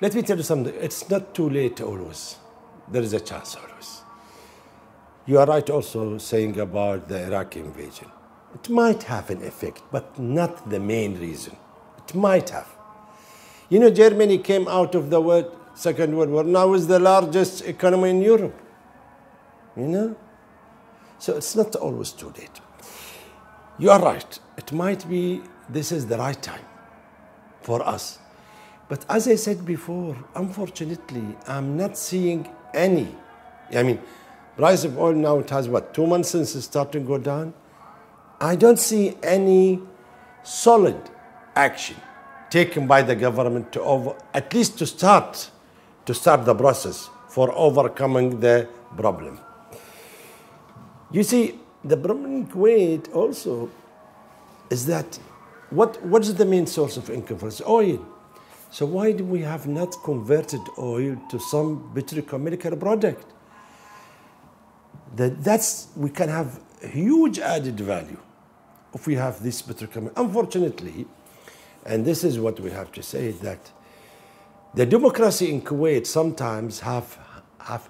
let me tell you something. It's not too late always. There is a chance always. You are right also saying about the Iraqi invasion. It might have an effect, but not the main reason. It might have. You know, Germany came out of the world, Second World War, now is the largest economy in Europe. You know? So it's not always too late. You are right. It might be this is the right time for us. But as I said before, unfortunately, I'm not seeing any. I mean, price of oil now it has what two months since it started to go down. I don't see any solid action taken by the government to over, at least to start to start the process for overcoming the problem. You see, the problem in Kuwait also is that what, what is the main source of income for us? Oil. So why do we have not converted oil to some petrochemical product? That, that's, we can have huge added value if we have this petrochemical. Unfortunately, and this is what we have to say, that the democracy in Kuwait sometimes have, have,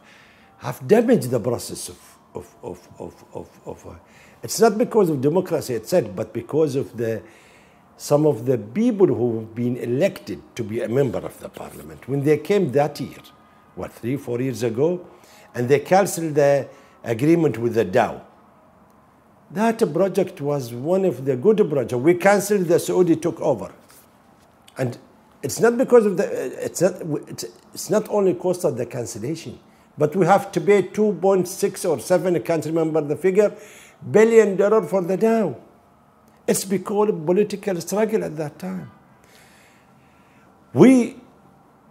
have damaged the process of, of, of, of, of, of uh, it's not because of democracy itself, but because of the some of the people who have been elected to be a member of the parliament. When they came that year, what, three, four years ago, and they cancelled the agreement with the Dow. That project was one of the good projects. We cancelled, the Saudi took over. And it's not because of the, it's not, it's it's not only cost of the cancellation, but we have to pay 2.6 or 7, I can't remember the figure, billion dollar for the Dow. It's because political struggle at that time. We,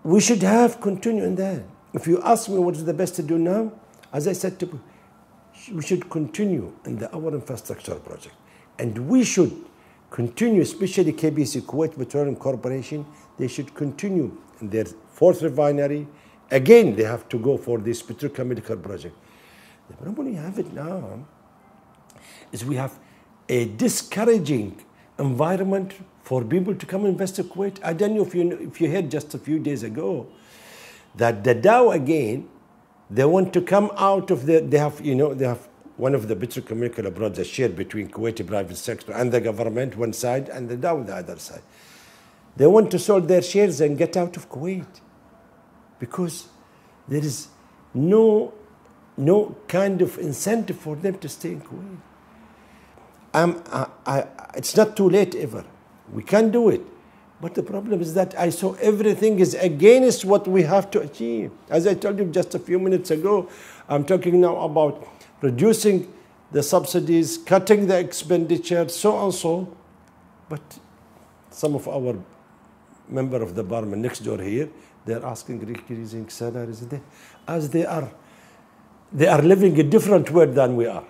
we should have continued that. If you ask me what is the best to do now, as I said to we should continue in the our infrastructure project. And we should continue, especially KPC, Kuwait Petroleum Corporation, they should continue in their fourth refinery. Again, they have to go for this petrochemical project. The problem we have it now is we have a discouraging environment for people to come invest in Kuwait. I don't know if you, if you heard just a few days ago that the Dow again, they want to come out of the, they have, you know, they have one of the petrochemical abroad, the share between Kuwaiti private sector and the government one side and the Dow the other side. They want to sell their shares and get out of Kuwait because there is no, no kind of incentive for them to stay in Kuwait. Um, I, I, it's not too late ever. We can do it. But the problem is that I saw everything is against what we have to achieve. As I told you just a few minutes ago, I'm talking now about reducing the subsidies, cutting the expenditure, so and so. But some of our member of the parliament next door here, they're asking increasing salaries as they are they are living a different world than we are.